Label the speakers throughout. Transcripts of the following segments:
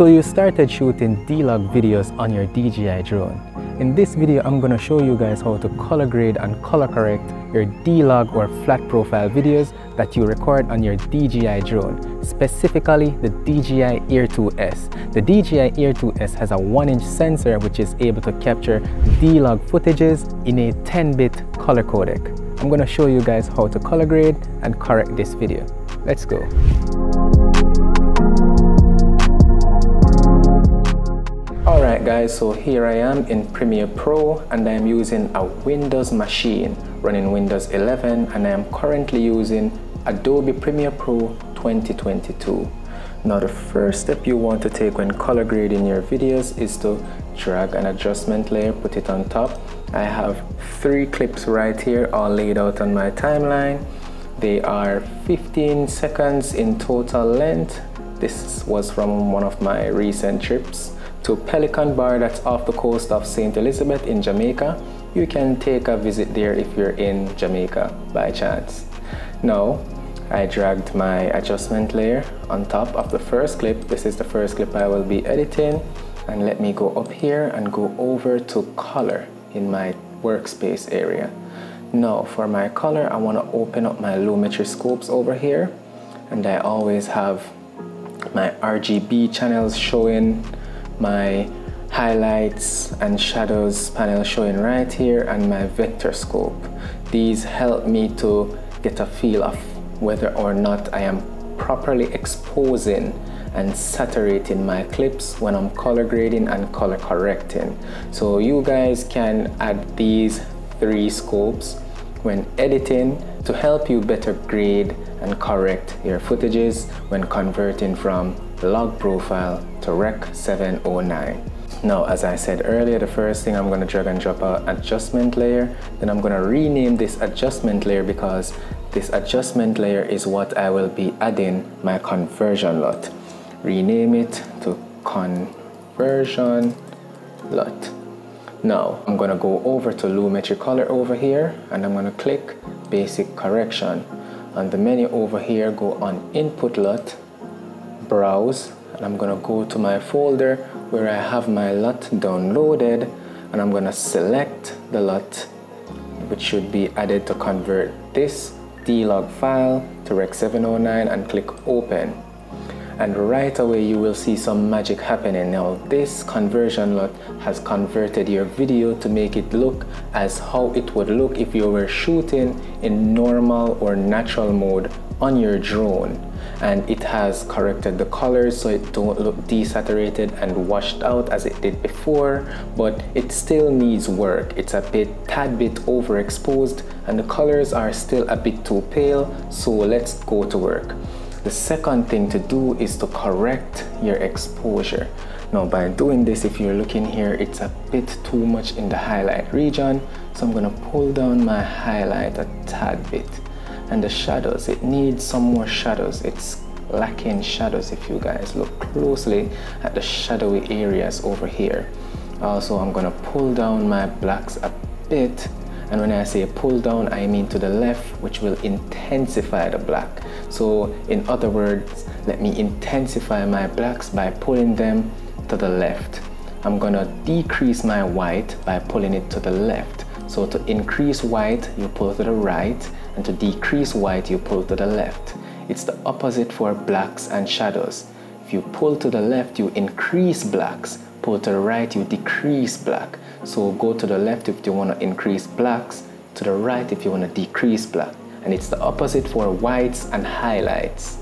Speaker 1: So you started shooting D-Log videos on your DJI drone. In this video, I'm going to show you guys how to color grade and color correct your D-Log or flat profile videos that you record on your DJI drone, specifically the DJI Air 2S. The DJI Air 2S has a 1-inch sensor which is able to capture D-Log footages in a 10-bit color codec. I'm going to show you guys how to color grade and correct this video. Let's go. Guys, so here I am in Premiere Pro and I'm using a Windows machine running Windows 11 and I am currently using Adobe Premiere Pro 2022. Now the first step you want to take when color grading your videos is to drag an adjustment layer, put it on top. I have three clips right here all laid out on my timeline. They are 15 seconds in total length. This was from one of my recent trips to Pelican Bar that's off the coast of St. Elizabeth in Jamaica. You can take a visit there if you're in Jamaica by chance. Now, I dragged my adjustment layer on top of the first clip. This is the first clip I will be editing. And let me go up here and go over to color in my workspace area. Now for my color, I want to open up my Lumetri scopes over here. And I always have my RGB channels showing my highlights and shadows panel showing right here and my vector scope. These help me to get a feel of whether or not I am properly exposing and saturating my clips when I'm color grading and color correcting. So you guys can add these three scopes when editing to help you better grade and correct your footages when converting from log profile to Rec 709. Now, as I said earlier, the first thing I'm going to drag and drop an adjustment layer. Then I'm going to rename this adjustment layer because this adjustment layer is what I will be adding my conversion LUT. Rename it to conversion LUT. Now, I'm going to go over to Lumetri Color over here and I'm going to click Basic Correction. On the menu over here, go on Input LUT, Browse, and I'm to go to my folder where I have my LUT downloaded and I'm to select the LUT which should be added to convert this D-Log file to Rec 709 and click Open. And right away you will see some magic happening. Now this conversion LUT has converted your video to make it look as how it would look if you were shooting in normal or natural mode on your drone and it has corrected the colors so it don't look desaturated and washed out as it did before but it still needs work it's a bit tad bit overexposed and the colors are still a bit too pale so let's go to work the second thing to do is to correct your exposure. Now by doing this, if you're looking here, it's a bit too much in the highlight region. So I'm gonna pull down my highlight a tad bit. And the shadows, it needs some more shadows. It's lacking shadows if you guys look closely at the shadowy areas over here. Also, I'm gonna pull down my blacks a bit and when I say pull down, I mean to the left, which will intensify the black. So in other words, let me intensify my blacks by pulling them to the left. I'm gonna decrease my white by pulling it to the left. So to increase white, you pull to the right, and to decrease white, you pull to the left. It's the opposite for blacks and shadows. If you pull to the left, you increase blacks. Pull to the right, you decrease black. So go to the left if you want to increase blacks, to the right if you want to decrease black. And it's the opposite for whites and highlights.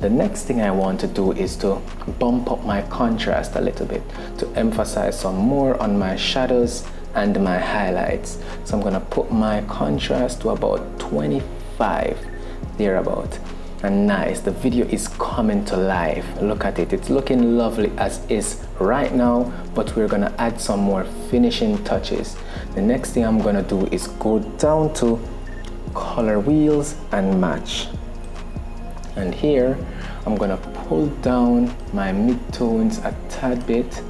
Speaker 1: The next thing I want to do is to bump up my contrast a little bit to emphasize some more on my shadows and my highlights. So I'm gonna put my contrast to about 25, thereabout. And nice the video is coming to life. Look at it. It's looking lovely as is right now but we're gonna add some more finishing touches. The next thing I'm gonna do is go down to color wheels and match. And here I'm gonna pull down my midtones a tad bit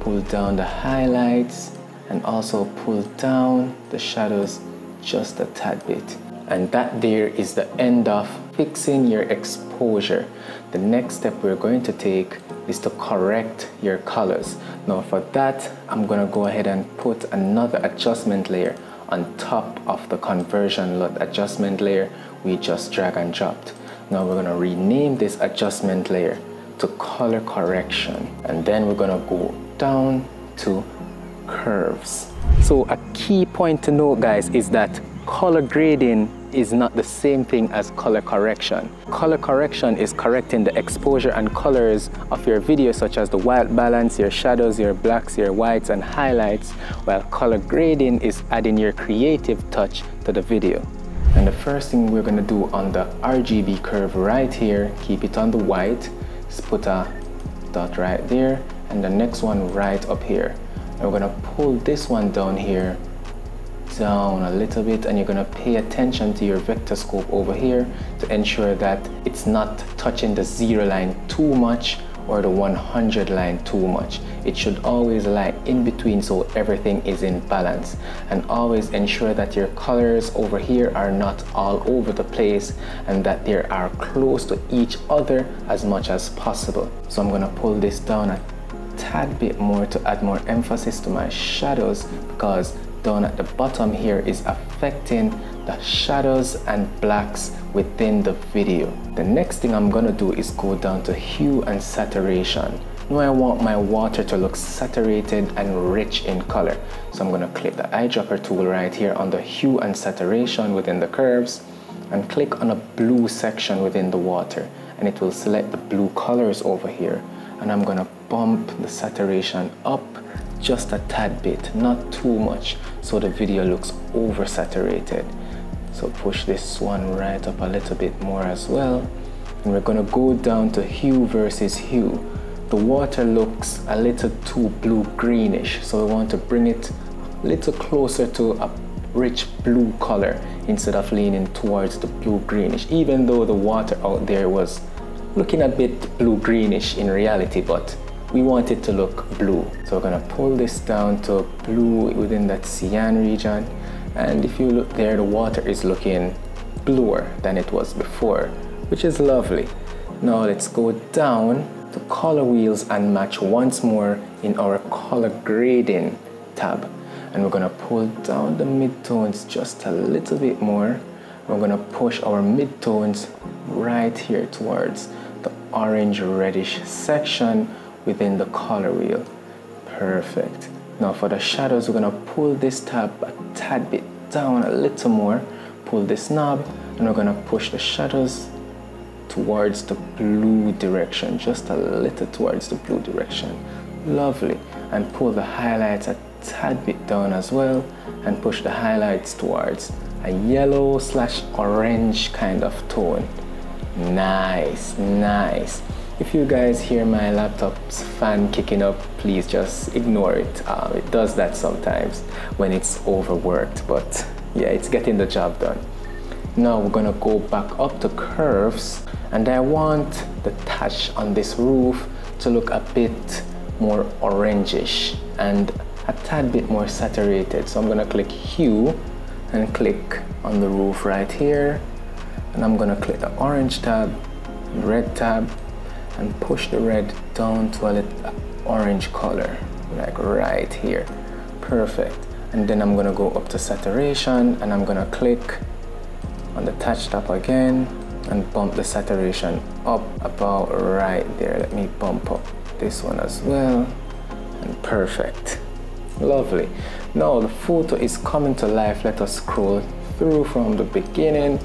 Speaker 1: pull down the highlights and also pull down the shadows just a tad bit and that there is the end of fixing your exposure. The next step we're going to take is to correct your colors. Now for that, I'm gonna go ahead and put another adjustment layer on top of the conversion LUT adjustment layer we just drag and dropped. Now we're gonna rename this adjustment layer to color correction and then we're gonna go down to curves. So a key point to note guys is that color grading is not the same thing as color correction. Color correction is correcting the exposure and colors of your video such as the white balance, your shadows, your blacks, your whites and highlights while color grading is adding your creative touch to the video. And the first thing we're going to do on the RGB curve right here, keep it on the white, just put a dot right there and the next one right up here. And we're to pull this one down here down a little bit and you're to pay attention to your vector scope over here to ensure that it's not touching the zero line too much or the 100 line too much. It should always lie in between so everything is in balance and always ensure that your colors over here are not all over the place and that they are close to each other as much as possible. So I'm to pull this down a tad bit more to add more emphasis to my shadows because down at the bottom here is affecting the shadows and blacks within the video. The next thing I'm gonna do is go down to hue and saturation. Now I want my water to look saturated and rich in color. So I'm gonna click the eyedropper tool right here on the hue and saturation within the curves and click on a blue section within the water and it will select the blue colors over here and I'm gonna bump the saturation up just a tad bit, not too much, so the video looks oversaturated. So push this one right up a little bit more as well. And we're gonna go down to hue versus hue. The water looks a little too blue greenish, so we want to bring it a little closer to a rich blue color instead of leaning towards the blue greenish, even though the water out there was looking a bit blue greenish in reality, but we want it to look blue. So we're gonna pull this down to blue within that cyan region. And if you look there, the water is looking bluer than it was before, which is lovely. Now let's go down to color wheels and match once more in our color grading tab. And we're gonna pull down the midtones just a little bit more. We're gonna push our midtones right here towards the orange reddish section within the color wheel. Perfect. Now for the shadows, we're gonna pull this tab a tad bit down a little more, pull this knob, and we're gonna push the shadows towards the blue direction, just a little towards the blue direction. Lovely. And pull the highlights a tad bit down as well, and push the highlights towards a yellow slash orange kind of tone. Nice, nice. If you guys hear my laptop's fan kicking up, please just ignore it. Um, it does that sometimes when it's overworked, but yeah, it's getting the job done. Now we're gonna go back up to curves and I want the touch on this roof to look a bit more orangish and a tad bit more saturated. So I'm gonna click hue and click on the roof right here. And I'm gonna click the orange tab, red tab, and push the red down to a little orange color like right here. Perfect. And then I'm gonna go up to saturation and I'm gonna click on the touch tab again and bump the saturation up about right there. Let me bump up this one as well. And perfect. Lovely. Now the photo is coming to life. Let us scroll through from the beginning.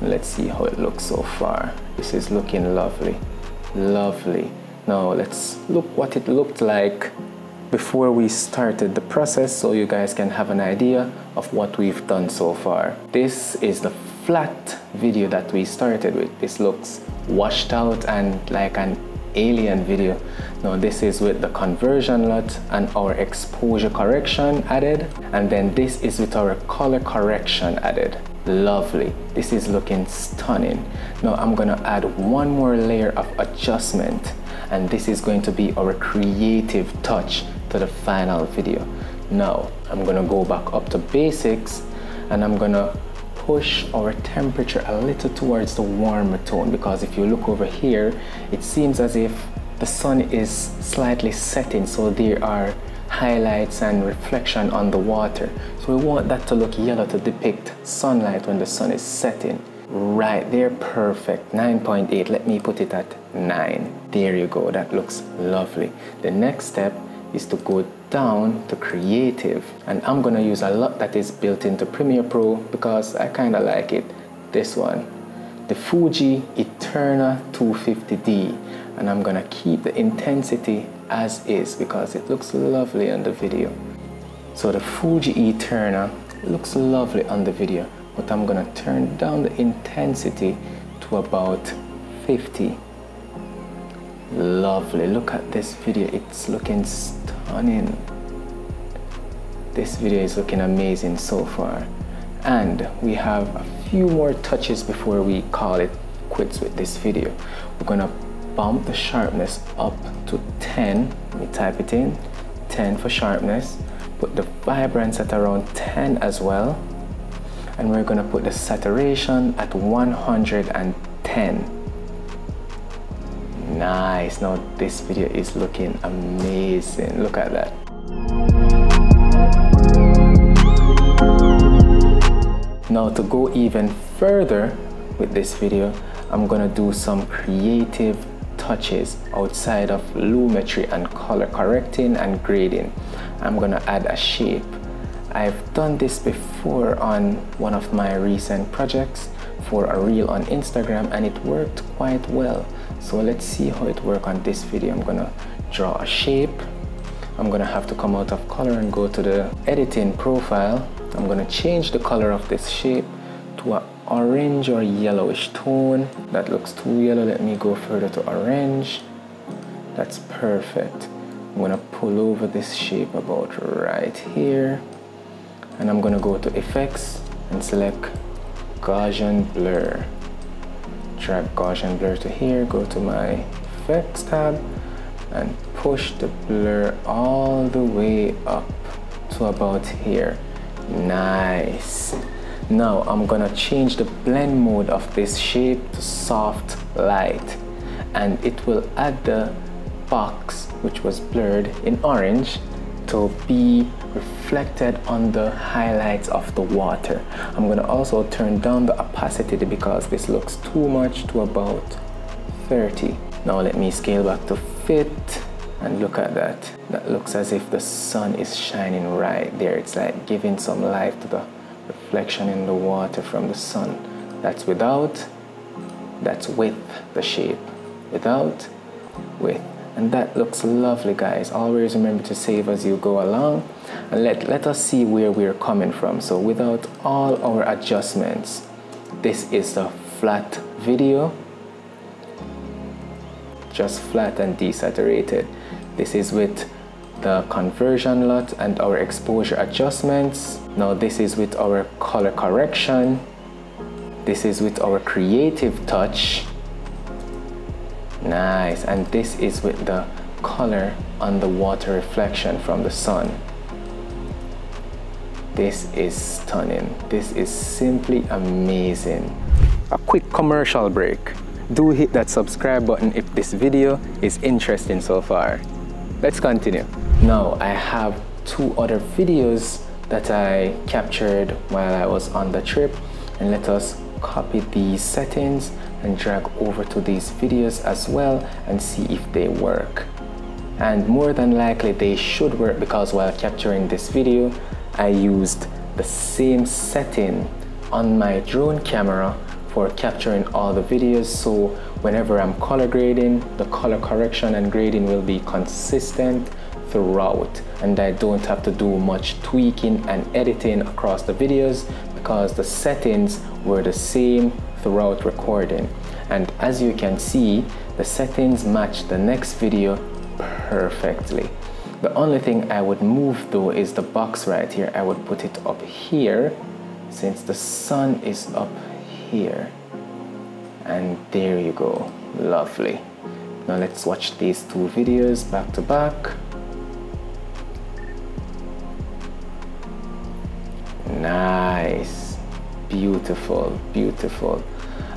Speaker 1: Let's see how it looks so far. This is looking lovely Lovely. Now let's look what it looked like before we started the process so you guys can have an idea of what we've done so far. This is the flat video that we started with. This looks washed out and like an alien video. Now this is with the conversion LUT and our exposure correction added and then this is with our color correction added lovely. This is looking stunning. Now I'm gonna add one more layer of adjustment and this is going to be our creative touch to the final video. Now I'm gonna go back up to basics and I'm gonna push our temperature a little towards the warmer tone because if you look over here it seems as if the sun is slightly setting so there are highlights and reflection on the water. So we want that to look yellow to depict sunlight when the sun is setting. Right there perfect. 9.8 let me put it at 9 there you go that looks lovely. The next step is to go down to creative. And I'm gonna use a LUT that is built into Premiere Pro because I kind of like it. This one the Fuji Eterna 250D and I'm gonna keep the intensity as is because it looks lovely on the video. So the Fuji Eterna looks lovely on the video but I'm gonna turn down the intensity to about 50 lovely. Look at this video. It's looking stunning. This video is looking amazing so far. And we have a few more touches before we call it quits with this video. We're gonna bump the sharpness up to 10 let me type it in. 10 for sharpness. Put the vibrance at around 10 as well. And we're gonna put the saturation at 110 nice. Now this video is looking amazing. Look at that. Now to go even further with this video I'm gonna do some creative touches outside of lumetri and color correcting and grading. I'm gonna add a shape. I've done this before on one of my recent projects for a reel on Instagram and it worked quite well. So let's see how it works on this video. I'm gonna draw a shape. I'm gonna have to come out of color and go to the editing profile. I'm gonna change the color of this shape to an orange or yellowish tone. That looks too yellow. Let me go further to orange. That's perfect. I'm gonna pull over this shape about right here. And I'm gonna go to effects and select Gaussian blur. Drag Gaussian blur to here, go to my effects tab and push the blur all the way up to about here. Nice. Now I'm gonna change the blend mode of this shape to soft light and it will add the box which was blurred in orange to be reflected on the highlights of the water. I'm to also turn down the opacity because this looks too much to about 30. Now let me scale back to fit and look at that. That looks as if the sun is shining right there. It's like giving some life to the reflection in the water from the sun. That's without, that's with the shape. Without, with. And that looks lovely guys. Always remember to save as you go along. And let, let us see where we're coming from. So without all our adjustments this is the flat video. Just flat and desaturated. This is with the conversion LUT and our exposure adjustments now this is with our color correction this is with our creative touch Nice, and this is with the color on the water reflection from the sun. This is stunning. This is simply amazing. A quick commercial break. Do hit that subscribe button if this video is interesting so far. Let's continue. Now I have two other videos that I captured while I was on the trip. And let us copy these settings and drag over to these videos as well and see if they work. And more than likely they should work because while capturing this video I used the same setting on my drone camera for capturing all the videos. So whenever I'm color grading the color correction and grading will be consistent throughout and I don't have to do much tweaking and editing across the videos because the settings were the same throughout recording. And as you can see the settings match the next video perfectly. The only thing I would move though is the box right here. I would put it up here since the sun is up here. And there you go. Lovely. Now let's watch these two videos back to back nice beautiful, beautiful.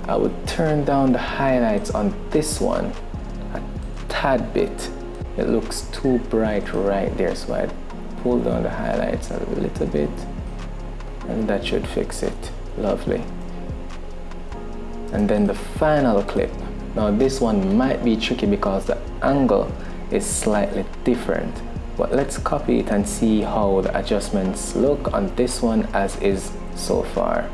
Speaker 1: I would turn down the highlights on this one a tad bit. It looks too bright right there, so I'd pull down the highlights a little bit and that should fix it. Lovely. And then the final clip. Now this one might be tricky because the angle is slightly different. But let's copy it and see how the adjustments look on this one as is so far.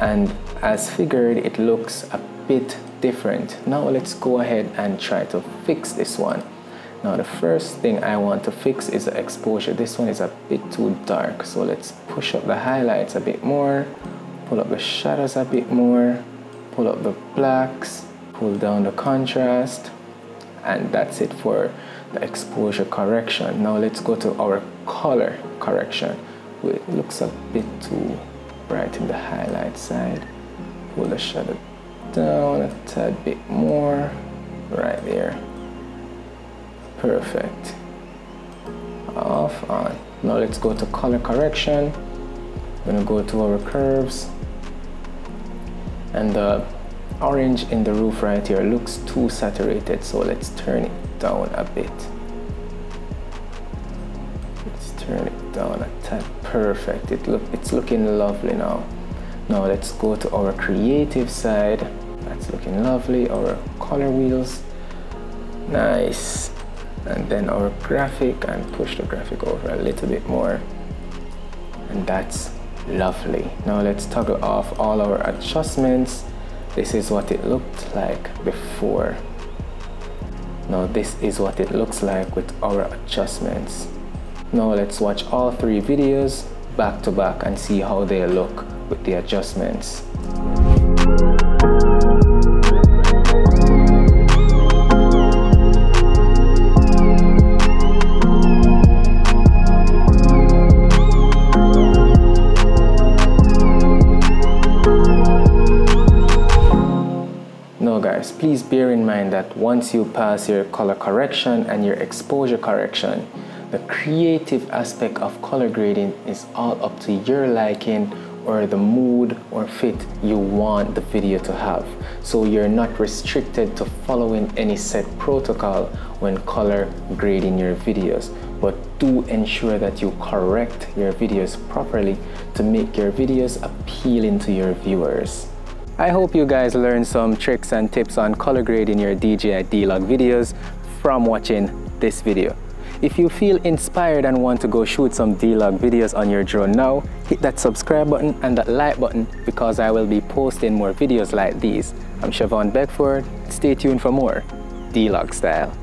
Speaker 1: And as figured, it looks a bit different. Now let's go ahead and try to fix this one. Now the first thing I want to fix is the exposure. This one is a bit too dark. So let's push up the highlights a bit more, pull up the shadows a bit more, pull up the blacks, pull down the contrast, and that's it for the exposure correction. Now let's go to our color correction. It looks a bit too bright in the highlight side. Pull the shadow down a tad bit more, right there. Perfect. Off, on. Now let's go to color correction. I'm gonna go to our curves. And the orange in the roof right here looks too saturated, so let's turn it down a bit. Let's turn it down a tad. Perfect. It look it's looking lovely now. Now let's go to our creative side. That's looking lovely. Our color wheels. Nice and then our graphic and push the graphic over a little bit more and that's lovely now let's toggle off all our adjustments this is what it looked like before. Now this is what it looks like with our adjustments. Now let's watch all three videos back to back and see how they look with the adjustments please bear in mind that once you pass your color correction and your exposure correction, the creative aspect of color grading is all up to your liking or the mood or fit you want the video to have. So you're not restricted to following any set protocol when color grading your videos. But do ensure that you correct your videos properly to make your videos appealing to your viewers. I hope you guys learned some tricks and tips on color grading your DJI D-Log videos from watching this video. If you feel inspired and want to go shoot some D-Log videos on your drone now, hit that subscribe button and that like button because I will be posting more videos like these. I'm Chevaughn Beckford. Stay tuned for more D-Log style.